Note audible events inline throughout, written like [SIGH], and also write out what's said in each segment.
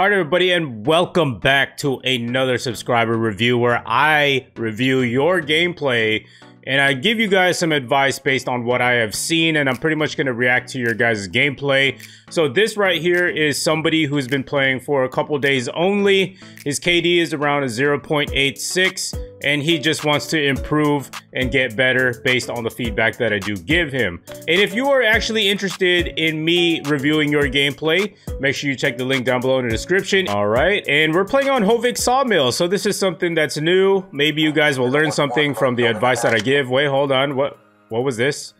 Alright everybody and welcome back to another subscriber review where I review your gameplay and I give you guys some advice based on what I have seen and I'm pretty much going to react to your guys' gameplay. So this right here is somebody who's been playing for a couple days only. His KD is around a 0.86 and he just wants to improve and get better based on the feedback that I do give him. And if you are actually interested in me reviewing your gameplay, make sure you check the link down below in the description. All right, and we're playing on Hovec Sawmill, so this is something that's new. Maybe you guys will learn something from the advice that I give. Wait, hold on, what, what was this?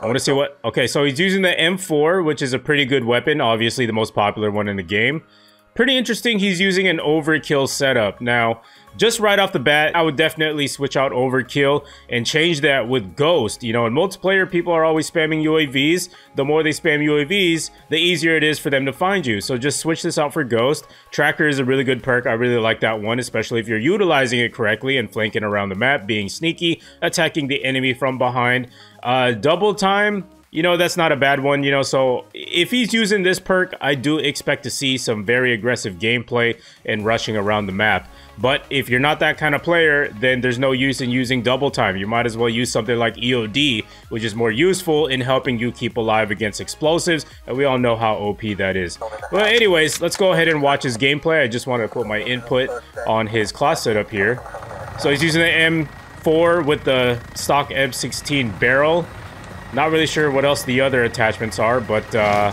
I want to see what... Okay, so he's using the M4, which is a pretty good weapon. Obviously, the most popular one in the game. Pretty interesting, he's using an overkill setup. Now, just right off the bat, I would definitely switch out Overkill and change that with Ghost. You know, in multiplayer, people are always spamming UAVs. The more they spam UAVs, the easier it is for them to find you. So just switch this out for Ghost. Tracker is a really good perk. I really like that one, especially if you're utilizing it correctly and flanking around the map, being sneaky, attacking the enemy from behind. Uh, double time, you know, that's not a bad one, you know, so if he's using this perk, I do expect to see some very aggressive gameplay and rushing around the map. But if you're not that kind of player, then there's no use in using double time. You might as well use something like EOD, which is more useful in helping you keep alive against explosives, and we all know how OP that is. But anyways, let's go ahead and watch his gameplay. I just want to put my input on his class setup here. So he's using the M4 with the stock M16 barrel. Not really sure what else the other attachments are, but, uh,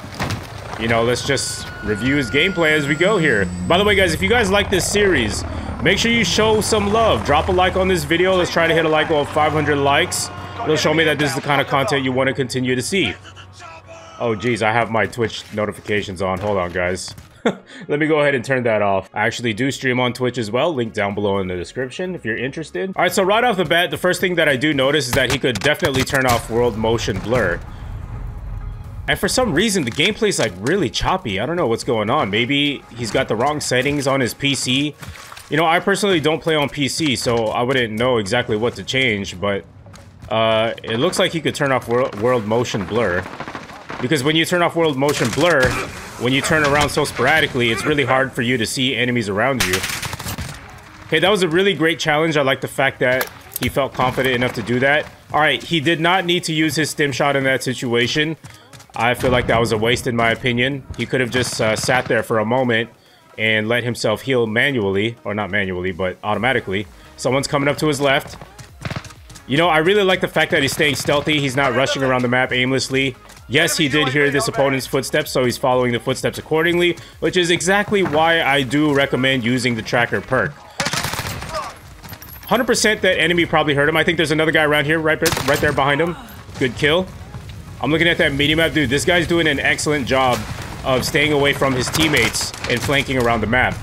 you know, let's just review his gameplay as we go here. By the way, guys, if you guys like this series, make sure you show some love. Drop a like on this video. Let's try to hit a like of 500 likes. It'll show me that this is the kind of content you want to continue to see. Oh, geez, I have my Twitch notifications on. Hold on, guys. [LAUGHS] Let me go ahead and turn that off. I actually do stream on Twitch as well. Link down below in the description if you're interested. All right, so right off the bat, the first thing that I do notice is that he could definitely turn off world motion blur. And for some reason, the gameplay is like really choppy. I don't know what's going on. Maybe he's got the wrong settings on his PC. You know, I personally don't play on PC, so I wouldn't know exactly what to change, but uh, it looks like he could turn off world motion blur. Because when you turn off world motion blur, when you turn around so sporadically, it's really hard for you to see enemies around you. Okay, that was a really great challenge. I like the fact that he felt confident enough to do that. Alright, he did not need to use his stim shot in that situation. I feel like that was a waste in my opinion. He could have just uh, sat there for a moment and let himself heal manually. Or not manually, but automatically. Someone's coming up to his left. You know, I really like the fact that he's staying stealthy. He's not rushing around the map aimlessly. Yes, he did hear this opponent's footsteps, so he's following the footsteps accordingly, which is exactly why I do recommend using the tracker perk. 100% that enemy probably heard him. I think there's another guy around here, right, right there behind him. Good kill. I'm looking at that mini-map. Dude, this guy's doing an excellent job of staying away from his teammates and flanking around the map.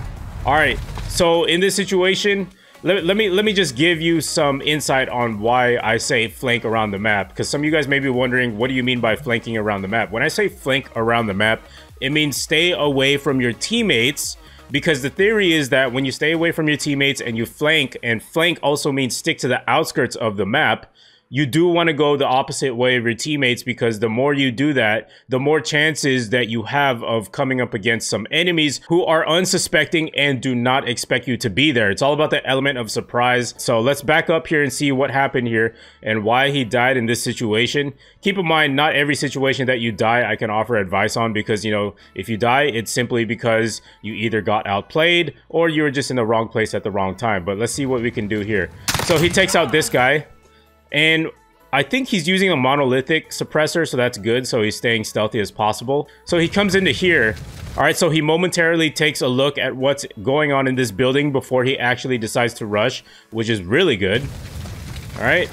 All right, so in this situation, let, let me let me just give you some insight on why I say flank around the map because some of you guys may be wondering what do you mean by flanking around the map? When I say flank around the map it means stay away from your teammates because the theory is that when you stay away from your teammates and you flank and flank also means stick to the outskirts of the map you do want to go the opposite way of your teammates because the more you do that, the more chances that you have of coming up against some enemies who are unsuspecting and do not expect you to be there. It's all about the element of surprise. So let's back up here and see what happened here and why he died in this situation. Keep in mind, not every situation that you die I can offer advice on because, you know, if you die, it's simply because you either got outplayed or you were just in the wrong place at the wrong time. But let's see what we can do here. So he takes out this guy. And I think he's using a monolithic suppressor, so that's good. So he's staying stealthy as possible. So he comes into here. All right, so he momentarily takes a look at what's going on in this building before he actually decides to rush, which is really good. All right.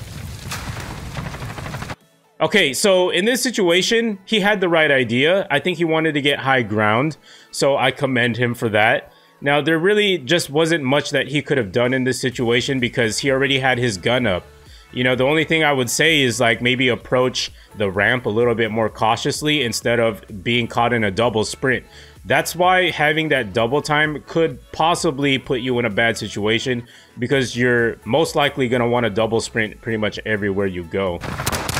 Okay, so in this situation, he had the right idea. I think he wanted to get high ground, so I commend him for that. Now, there really just wasn't much that he could have done in this situation because he already had his gun up. You know, the only thing I would say is like maybe approach the ramp a little bit more cautiously instead of being caught in a double sprint. That's why having that double time could possibly put you in a bad situation because you're most likely going to want to double sprint pretty much everywhere you go.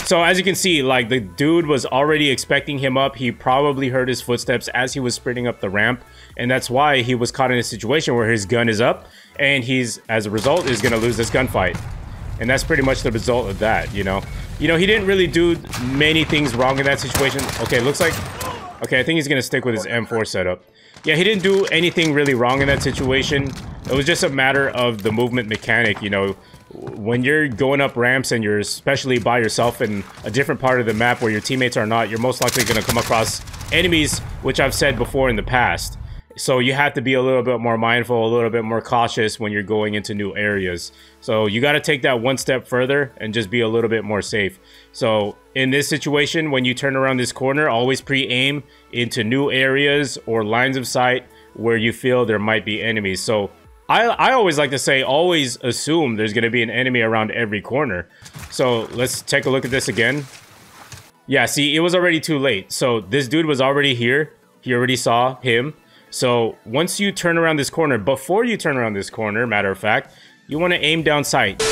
So as you can see, like the dude was already expecting him up. He probably heard his footsteps as he was sprinting up the ramp. And that's why he was caught in a situation where his gun is up and he's, as a result, is going to lose this gunfight. And that's pretty much the result of that, you know? You know, he didn't really do many things wrong in that situation. Okay, looks like... Okay, I think he's going to stick with his M4 setup. Yeah, he didn't do anything really wrong in that situation. It was just a matter of the movement mechanic, you know? when you're going up ramps and you're especially by yourself in a different part of the map where your teammates are not, you're most likely going to come across enemies, which I've said before in the past. So you have to be a little bit more mindful, a little bit more cautious when you're going into new areas. So you got to take that one step further and just be a little bit more safe. So in this situation, when you turn around this corner, always pre-aim into new areas or lines of sight where you feel there might be enemies. So I, I always like to say, always assume there's going to be an enemy around every corner. So let's take a look at this again. Yeah, see, it was already too late. So this dude was already here. He already saw him. So once you turn around this corner, before you turn around this corner, matter of fact, you want to aim down sight.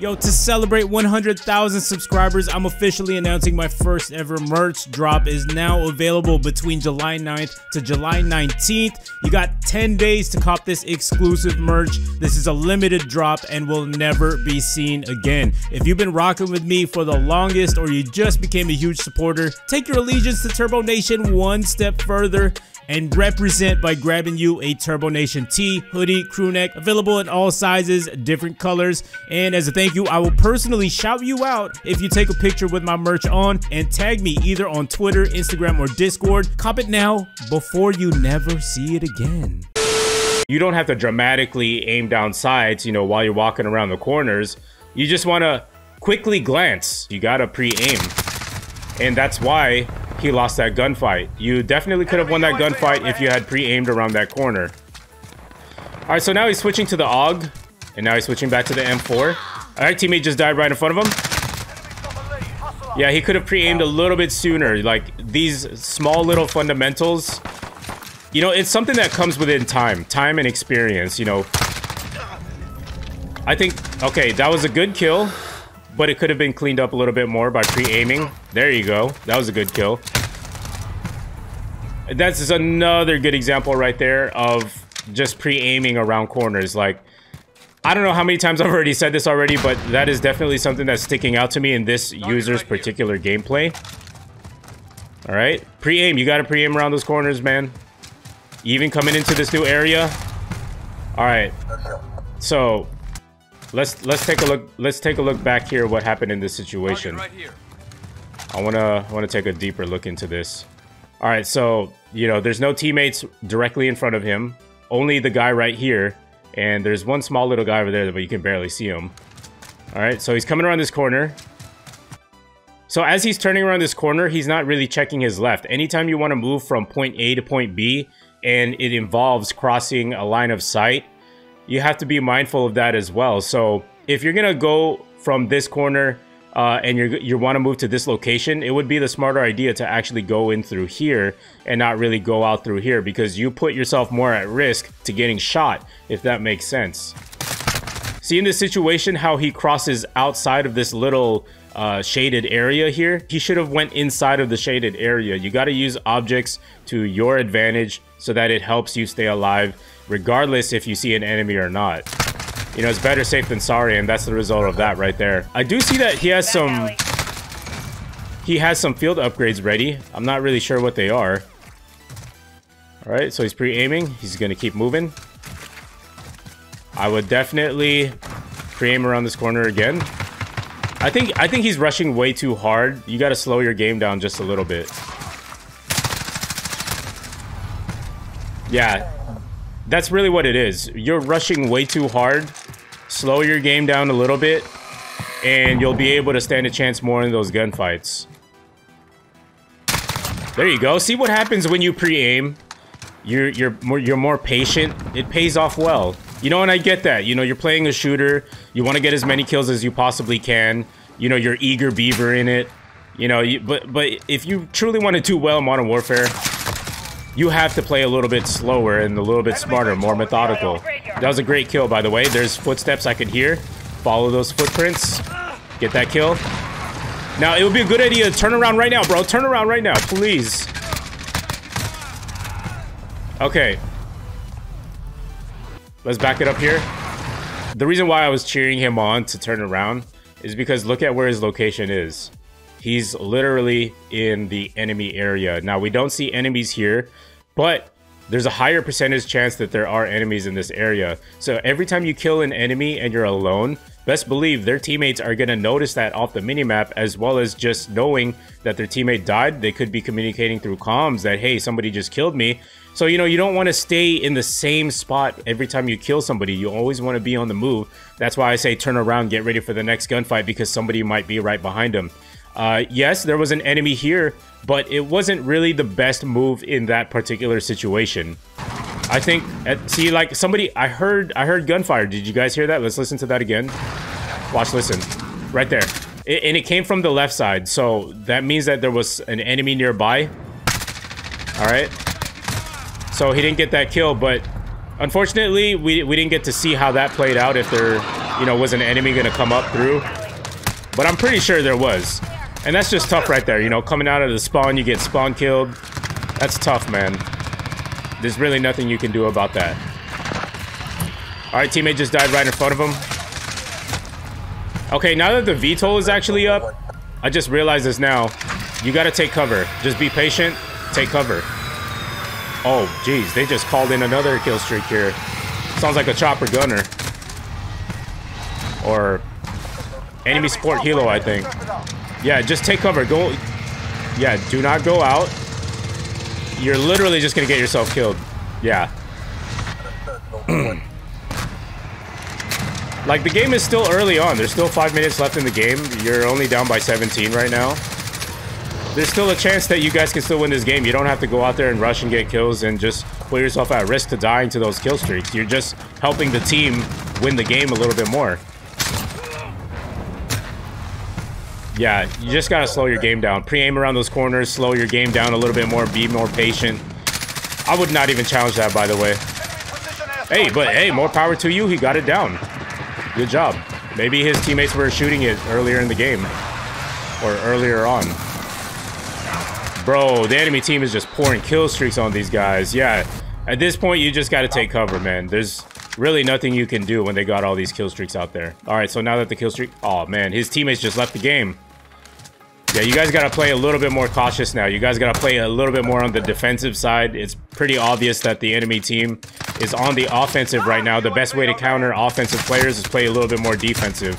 Yo, to celebrate 100,000 subscribers, I'm officially announcing my first ever merch drop is now available between July 9th to July 19th. You got 10 days to cop this exclusive merch. This is a limited drop and will never be seen again. If you've been rocking with me for the longest or you just became a huge supporter, take your allegiance to Turbo Nation one step further and represent by grabbing you a Turbo Nation tee, hoodie, crew neck, available in all sizes, different colors. And as a thank you, I will personally shout you out if you take a picture with my merch on and tag me either on Twitter, Instagram, or Discord. Cop it now before you never see it again. You don't have to dramatically aim down sights, you know, while you're walking around the corners. You just want to quickly glance. You got to pre-aim. And that's why he lost that gunfight. You definitely could have won that gunfight if you had pre-aimed around that corner. Alright, so now he's switching to the AUG. And now he's switching back to the M4. Alright, teammate just died right in front of him. Yeah, he could have pre-aimed a little bit sooner. Like, these small little fundamentals... You know, it's something that comes within time. Time and experience, you know. I think... Okay, that was a good kill but it could have been cleaned up a little bit more by pre-aiming. There you go. That was a good kill. That's another good example right there of just pre-aiming around corners. Like, I don't know how many times [LAUGHS] I've already said this already, but that is definitely something that's sticking out to me in this user's particular gameplay. Alright, pre-aim. You gotta pre-aim around those corners, man. Even coming into this new area. Alright. So, Let's let's take a look. Let's take a look back here. What happened in this situation? Right I wanna wanna take a deeper look into this. All right, so you know, there's no teammates directly in front of him. Only the guy right here, and there's one small little guy over there, but you can barely see him. All right, so he's coming around this corner. So as he's turning around this corner, he's not really checking his left. Anytime you want to move from point A to point B, and it involves crossing a line of sight, you have to be mindful of that as well. So if you're gonna go from this corner uh, and you you want to move to this location, it would be the smarter idea to actually go in through here and not really go out through here because you put yourself more at risk to getting shot, if that makes sense. See in this situation how he crosses outside of this little uh, shaded area here, he should have went inside of the shaded area. You got to use objects to your advantage so that it helps you stay alive regardless if you see an enemy or not. You know, it's better safe than sorry, and that's the result of that right there. I do see that he has some... He has some field upgrades ready. I'm not really sure what they are. Alright, so he's pre-aiming. He's going to keep moving. I would definitely pre-aim around this corner again. I think I think he's rushing way too hard. You got to slow your game down just a little bit. Yeah, that's really what it is. You're rushing way too hard. Slow your game down a little bit, and you'll be able to stand a chance more in those gunfights. There you go. See what happens when you pre-aim. You're you're more you're more patient. It pays off well. You know, and I get that. You know, you're playing a shooter. You want to get as many kills as you possibly can. You know, you're eager beaver in it. You know, you, but but if you truly want to do well in Modern Warfare, you have to play a little bit slower and a little bit smarter, more methodical. That was a great kill, by the way. There's footsteps I could hear. Follow those footprints. Get that kill. Now, it would be a good idea to turn around right now, bro. Turn around right now, please. Okay. Let's back it up here. The reason why I was cheering him on to turn around is because look at where his location is. He's literally in the enemy area. Now, we don't see enemies here, but there's a higher percentage chance that there are enemies in this area. So every time you kill an enemy and you're alone, best believe their teammates are going to notice that off the minimap as well as just knowing that their teammate died. They could be communicating through comms that, hey, somebody just killed me. So, you know, you don't want to stay in the same spot every time you kill somebody. You always want to be on the move. That's why I say turn around, get ready for the next gunfight because somebody might be right behind them. Uh, yes, there was an enemy here, but it wasn't really the best move in that particular situation. I think, see, like somebody, I heard, I heard gunfire. Did you guys hear that? Let's listen to that again. Watch, listen, right there. It, and it came from the left side, so that means that there was an enemy nearby. All right. So he didn't get that kill, but unfortunately, we, we didn't get to see how that played out if there, you know, was an enemy going to come up through. But I'm pretty sure there was. And that's just tough right there, you know, coming out of the spawn, you get spawn killed. That's tough, man. There's really nothing you can do about that. Alright, teammate just died right in front of him. Okay, now that the VTOL is actually up, I just realized this now. You gotta take cover. Just be patient, take cover. Oh, geez, they just called in another kill streak here. Sounds like a chopper gunner. Or enemy support helo, I think. Yeah, just take cover. Go. Yeah, do not go out. You're literally just gonna get yourself killed. Yeah. [CLEARS THROAT] like, the game is still early on. There's still five minutes left in the game. You're only down by 17 right now. There's still a chance that you guys can still win this game. You don't have to go out there and rush and get kills and just put yourself at risk to dying to those kill streaks. You're just helping the team win the game a little bit more. Yeah, you just gotta slow your game down. Pre-aim around those corners, slow your game down a little bit more, be more patient. I would not even challenge that, by the way. Hey, but hey, more power to you. He got it down. Good job. Maybe his teammates were shooting it earlier in the game. Or earlier on. Bro, the enemy team is just pouring kill streaks on these guys. Yeah, at this point, you just got to take cover, man. There's really nothing you can do when they got all these kill streaks out there. All right, so now that the kill streak... Oh, man, his teammates just left the game. Yeah, you guys got to play a little bit more cautious now. You guys got to play a little bit more on the defensive side. It's pretty obvious that the enemy team is on the offensive right now. The best way to counter offensive players is play a little bit more defensive.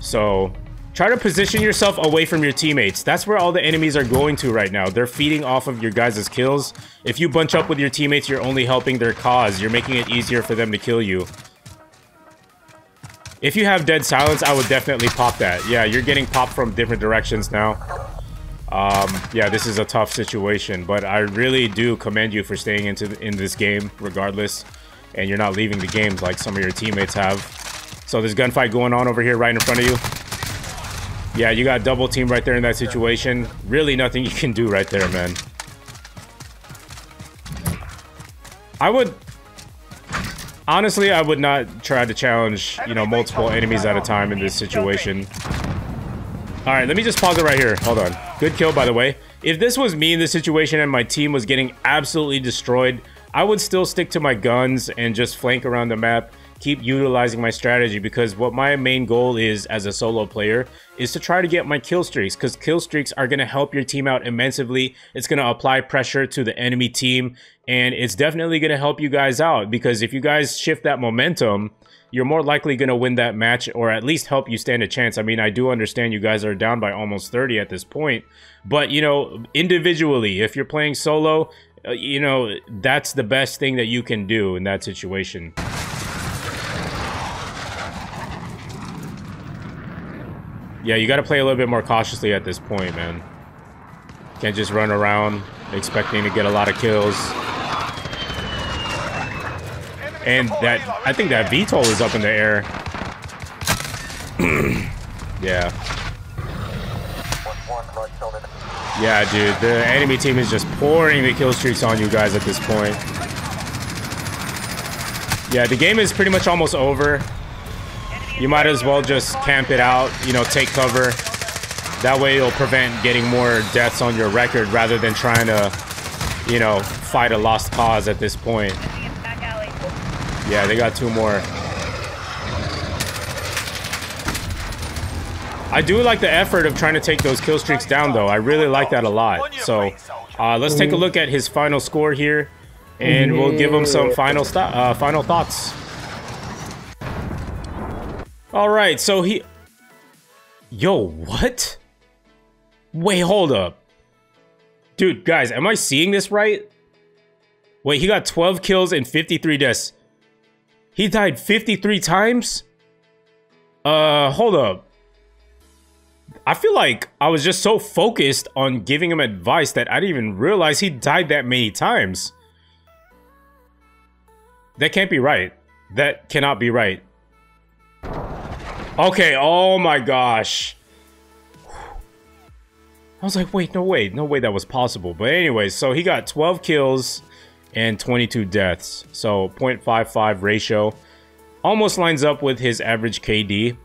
So, try to position yourself away from your teammates. That's where all the enemies are going to right now. They're feeding off of your guys' kills. If you bunch up with your teammates, you're only helping their cause. You're making it easier for them to kill you. If you have dead silence, I would definitely pop that. Yeah, you're getting popped from different directions now. Um, yeah, this is a tough situation, but I really do commend you for staying into in this game regardless, and you're not leaving the game like some of your teammates have. So there's gunfight going on over here right in front of you. Yeah, you got double team right there in that situation. Really nothing you can do right there, man. I would Honestly, I would not try to challenge, you know, multiple enemies at a time in this situation. Alright, let me just pause it right here. Hold on. Good kill, by the way. If this was me in this situation and my team was getting absolutely destroyed, I would still stick to my guns and just flank around the map keep utilizing my strategy because what my main goal is as a solo player is to try to get my kill streaks because kill streaks are going to help your team out immensely. It's going to apply pressure to the enemy team and it's definitely going to help you guys out because if you guys shift that momentum, you're more likely going to win that match or at least help you stand a chance. I mean, I do understand you guys are down by almost 30 at this point, but you know, individually, if you're playing solo, uh, you know, that's the best thing that you can do in that situation. Yeah, you got to play a little bit more cautiously at this point, man. Can't just run around expecting to get a lot of kills. And that, I think that VTOL is up in the air. [CLEARS THROAT] yeah. Yeah, dude, the enemy team is just pouring the kill streaks on you guys at this point. Yeah, the game is pretty much almost over. You might as well just camp it out, you know, take cover. That way it'll prevent getting more deaths on your record rather than trying to, you know, fight a lost cause at this point. Yeah, they got two more. I do like the effort of trying to take those kill streaks down, though. I really like that a lot. So uh, let's take a look at his final score here, and we'll give him some final uh, final thoughts. All right, so he... Yo, what? Wait, hold up. Dude, guys, am I seeing this right? Wait, he got 12 kills and 53 deaths. He died 53 times? Uh, hold up. I feel like I was just so focused on giving him advice that I didn't even realize he died that many times. That can't be right. That cannot be right. Okay, oh my gosh. I was like, wait, no way. No way that was possible. But anyways, so he got 12 kills and 22 deaths. So 0.55 ratio. Almost lines up with his average KD.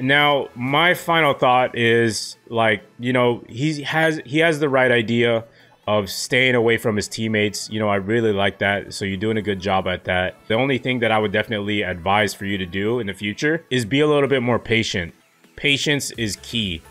Now, my final thought is like, you know, he has he has the right idea of staying away from his teammates. You know, I really like that. So you're doing a good job at that. The only thing that I would definitely advise for you to do in the future is be a little bit more patient. Patience is key.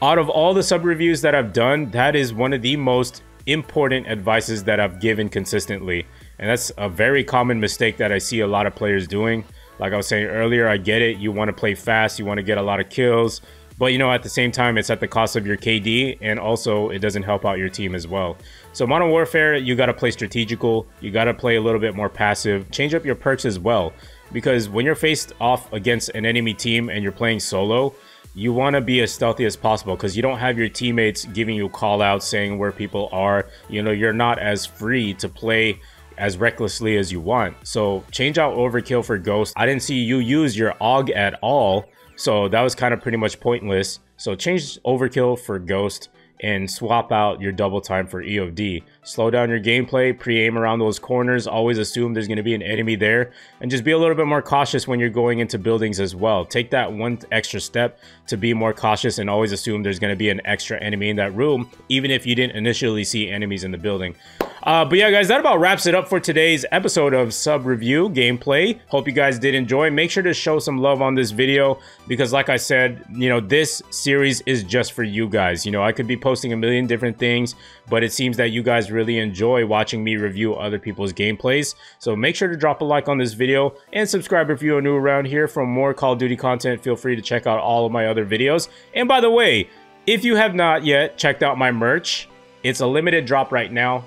Out of all the sub reviews that I've done, that is one of the most important advices that I've given consistently. And that's a very common mistake that I see a lot of players doing. Like I was saying earlier, I get it. You want to play fast, you want to get a lot of kills, but you know, at the same time, it's at the cost of your KD, and also it doesn't help out your team as well. So Modern Warfare, you got to play strategical. You got to play a little bit more passive. Change up your perks as well, because when you're faced off against an enemy team and you're playing solo, you want to be as stealthy as possible because you don't have your teammates giving you call outs saying where people are. You know, you're not as free to play as recklessly as you want. So change out overkill for Ghost. I didn't see you use your AUG at all, so that was kind of pretty much pointless. So change overkill for Ghost and swap out your double time for EOD. Slow down your gameplay, pre-aim around those corners, always assume there's going to be an enemy there, and just be a little bit more cautious when you're going into buildings as well. Take that one extra step to be more cautious and always assume there's going to be an extra enemy in that room, even if you didn't initially see enemies in the building. Uh, but yeah, guys, that about wraps it up for today's episode of Sub Review Gameplay. Hope you guys did enjoy. Make sure to show some love on this video because like I said, you know, this series is just for you guys. You know, I could be posting a million different things, but it seems that you guys really enjoy watching me review other people's gameplays. So make sure to drop a like on this video and subscribe if you're new around here for more Call of Duty content. Feel free to check out all of my other videos. And by the way, if you have not yet checked out my merch, it's a limited drop right now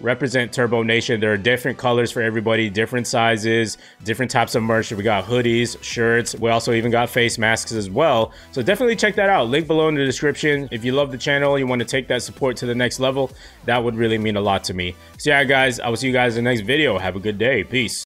represent Turbo Nation. There are different colors for everybody, different sizes, different types of merch. We got hoodies, shirts. We also even got face masks as well. So definitely check that out. Link below in the description. If you love the channel, you want to take that support to the next level, that would really mean a lot to me. So yeah, guys, I will see you guys in the next video. Have a good day. Peace.